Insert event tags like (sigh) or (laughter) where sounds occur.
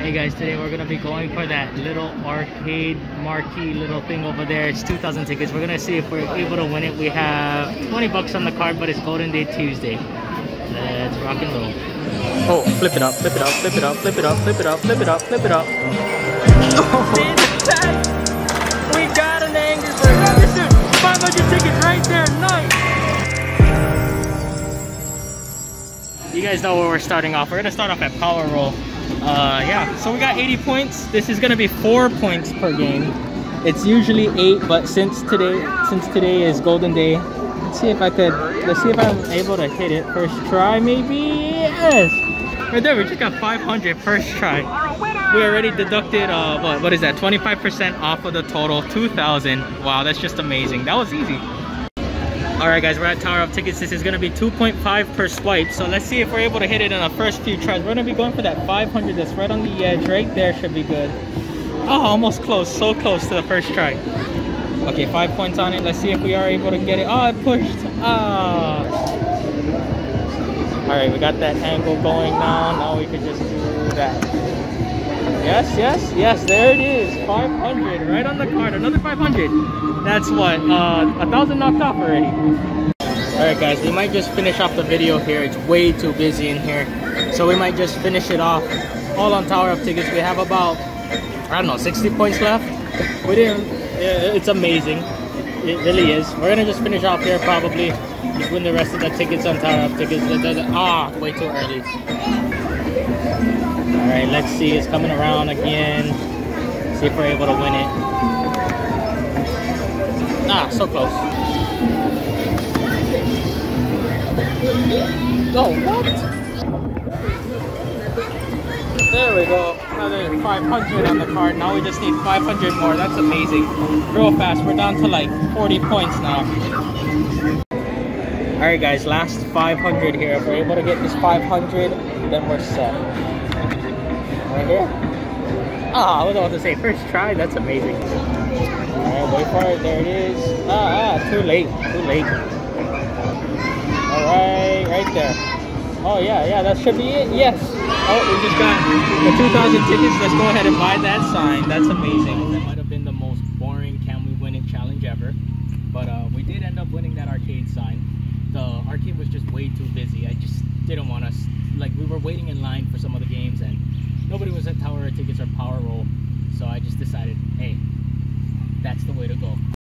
Hey guys, today we're gonna be going for that little arcade marquee little thing over there. It's 2,000 tickets. We're gonna see if we're able to win it. We have 20 bucks on the card, but it's Golden Day Tuesday. Let's rock and roll. Oh, flip it up, flip it up, flip it up, flip it up, flip it up, flip it up, flip it up. (laughs) we got an Angry Bird. 500 tickets right there. Nice. You guys know where we're starting off. We're gonna start off at Power Roll. Uh, yeah, so we got 80 points. This is gonna be four points per game. It's usually eight, but since today, since today is Golden Day, let's see if I could. Let's see if I'm able to hit it first try. Maybe yes. Right there, we just got 500 first try. We already deducted uh, what? What is that? 25% off of the total, 2,000. Wow, that's just amazing. That was easy. All right, guys, we're at Tower of Tickets. This is gonna be 2.5 per swipe. So let's see if we're able to hit it in our first few tries. We're gonna be going for that 500 that's right on the edge. Right there should be good. Oh, almost close, so close to the first try. Okay, five points on it. Let's see if we are able to get it. Oh, it pushed. Ah. All right, we got that angle going now. Now we can just do that. Yes, yes, yes, there it is. 500, right on the card. Another 500. That's what, uh, a thousand knocked off already. All right, guys, we might just finish off the video here. It's way too busy in here. So we might just finish it off all on Tower of Tickets. We have about, I don't know, 60 points left. We didn't, it's amazing. It really is. We're gonna just finish off here probably. Just win the rest of the tickets on Tower of Tickets. Ah, way too early. All right, let's see. It's coming around again. See if we're able to win it. Ah, so close. Oh, what? There we go. Another 500 on the card. Now we just need 500 more. That's amazing. Real fast. We're down to like 40 points now. Alright guys, last 500 here. If we're able to get this 500, then we're set. Right here. Ah, I was about to say first try. That's amazing. Alright, wait for it. There it is. Ah, ah, too late. Too late. Alright, right there. Oh yeah, yeah, that should be it. Yes. Oh, we just got the 2,000 tickets. Let's go ahead and buy that sign. That's amazing.